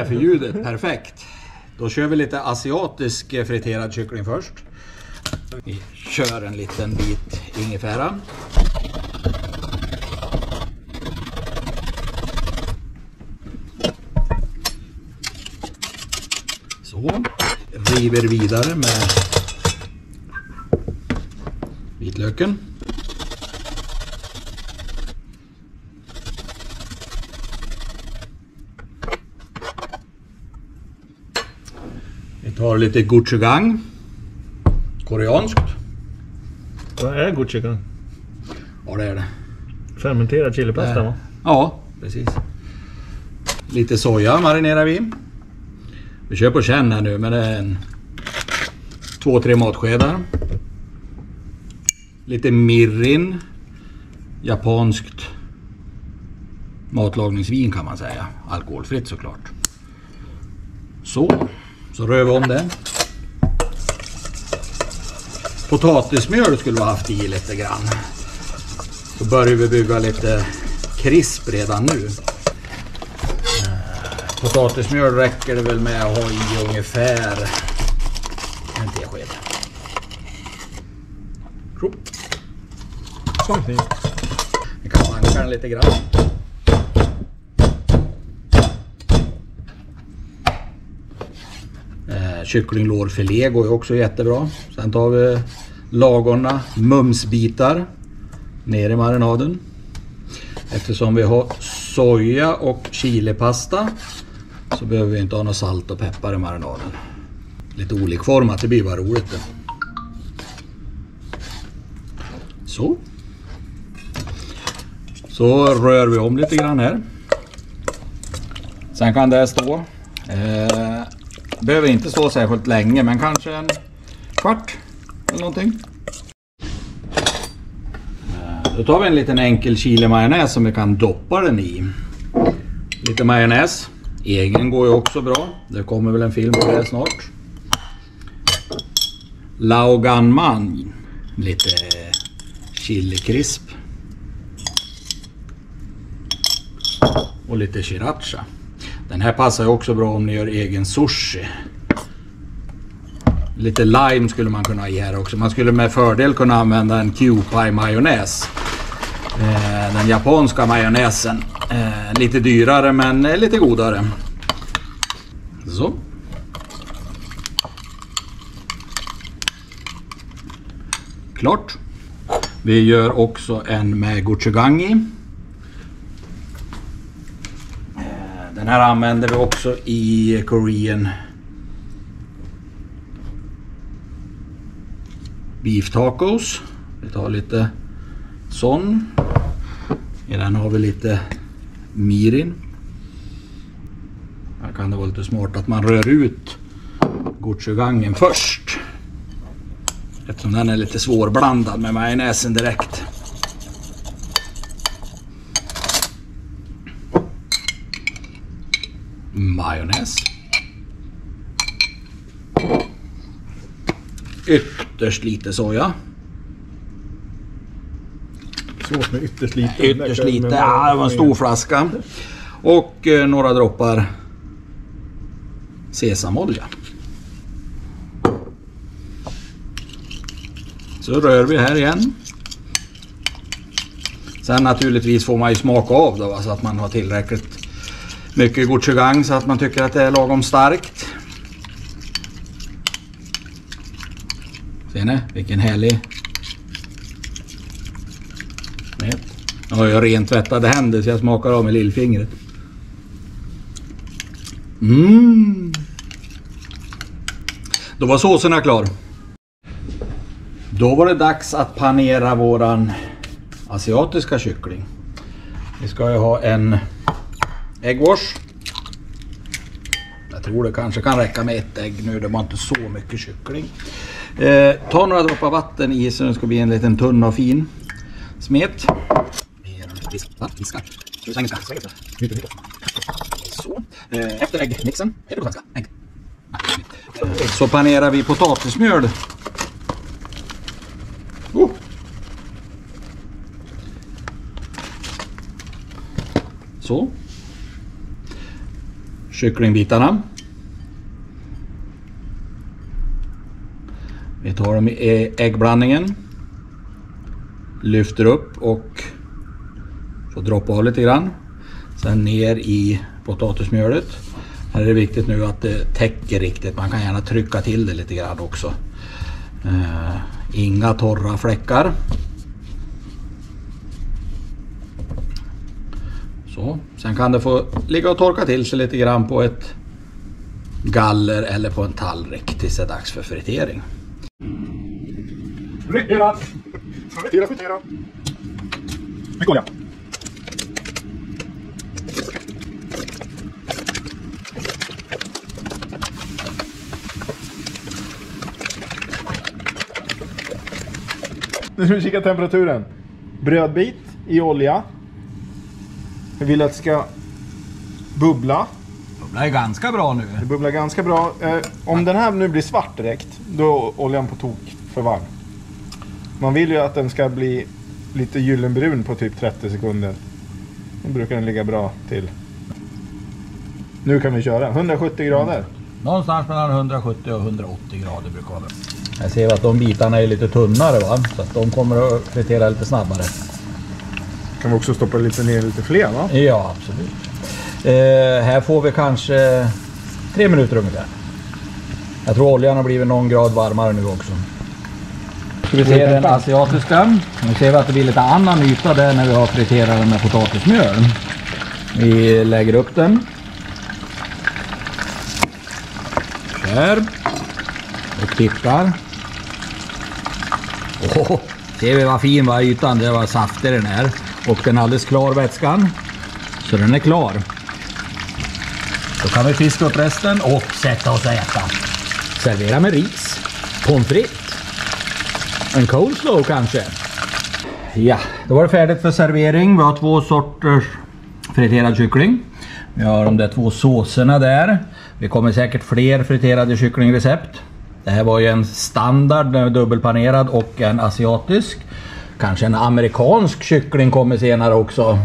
är för ljudet? Perfekt. Då kör vi lite asiatisk friterad kyckling först. Vi kör en liten bit ingefära. Så. River vidare med vitlöken. Tar lite gochujang. Koreanskt. Vad är gochujang? Ja det är det. Fermenterad chilipasta va? Ja, precis. Lite soja marinerar vi. Vi kör på känn här nu men det är en... Två, tre matskedar. Lite mirin. Japanskt matlagningsvin kan man säga. Alkoholfritt såklart. Så. Så rör vi om det. Potatismjöl skulle vi haft i lite grann. Då börjar vi bygga lite krisp redan nu. Eh, Potatismjöl räcker det väl med att ha i ungefär en tesked. Vi kan banka den lite grann. Eh, Eh, kycklinglårfilé går ju också jättebra. Sen tar vi lagorna, mumsbitar ner i marinaden. Eftersom vi har soja och chilipasta så behöver vi inte ha något salt och peppar i marinaden. Lite olikformat, det blir bara roligt det. Så. Så rör vi om lite grann här. Sen kan det stå. Eh, Behöver inte stå särskilt länge men kanske en kvart eller någonting. Eh, då tar vi en liten enkel chili majonnäs som vi kan doppa den i. Lite majonnäs. Egen går ju också bra. Det kommer väl en film på det snart. Laugan man. Lite chilikrisp. Och lite sriracha. Den här passar ju också bra om ni gör egen sushi. Lite lime skulle man kunna ha i här också. Man skulle med fördel kunna använda en Kewpie majonnäs. Eh, den japanska majonnäsen. Eh, lite dyrare men eh, lite godare. Så. Klart. Vi gör också en med gochujang i. Eh, den här använder vi också i Korean Beef tacos. Vi tar lite sån. I den har vi lite mirin. Här kan det vara lite smart att man rör ut gochugangen först. Eftersom den är lite svårblandad med majonnäsen direkt. Majonnäs. Ytterst lite soja. Svårt med ytterst lite. Ytterst lite. Ja, det var en stor flaska. Och eh, några droppar sesamolja. Så rör vi här igen. Sen naturligtvis får man ju smaka av då, så att man har tillräckligt mycket gochujang så att man tycker att det är lagom starkt. Ser ni vilken härlig smet. Nu har jag rent tvättade händer så jag smakar av med lillfingret. Mm. Då var såserna klar. Då var det dags att panera våran asiatiska kyckling. Vi ska ju ha en äggwash. Jag tror det kanske kan räcka med ett ägg nu. Det var inte så mycket kyckling. Eh, ta några droppar vatten i så det ska bli en liten tunn och fin smet. Så. Eh, Efter äggmixen. Ägg. Eh, så panerar vi potatismjöl. Oh. Så kycklingbitarna. Vi tar dem i e- äggblandningen. Lyfter upp och får droppa av lite grann. Sen ner i potatismjölet. Här är det viktigt nu att det täcker riktigt. Man kan gärna trycka till det lite grann också. Eh, inga torra fläckar. Så. Sen kan det få ligga och torka till sig lite grann på ett galler eller på en tallrik tills det är dags för fritering. Fritera! Fritera, fritera. Mycket olja. Nu ska vi kika temperaturen. Brödbit i olja. Vi vill att det ska bubbla. Det är ganska bra nu. Det bubblar ganska bra. Eh, om den här nu blir svart direkt, då är oljan på tok för varm. Man vill ju att den ska bli lite gyllenbrun på typ 30 sekunder. Då brukar den ligga bra till. Nu kan vi köra. 170 grader. Någonstans mellan 170 och 180 grader brukar vara bra. Jag ser att de bitarna är lite tunnare va? Så att de kommer att fritera lite snabbare. Kan vi också stoppa lite ner lite fler va? Ja, absolut. Eh, här får vi kanske tre minuter ungefär. Jag tror oljan har blivit någon grad varmare nu också. Ska vi se den asiatiska. Nu ser vi att det blir lite annan yta där när vi har friterat den med potatismjöl. Vi lägger upp den. Kör. Och tittar. Åh, ser vi vad fin var ytan, det var saftig den är. Och den är alldeles klar vätskan. Så den är klar. Då kan vi fiska upp resten och sätta oss och äta. Servera med ris, pommes frites, en coleslaw kanske. Ja, då var det färdigt för servering. Vi har två sorters friterad kyckling. Vi har de där två såserna där. Vi kommer säkert fler friterade kycklingrecept. Det här var ju en standard, dubbelpanerad och en asiatisk. Kanske en amerikansk kyckling kommer senare också.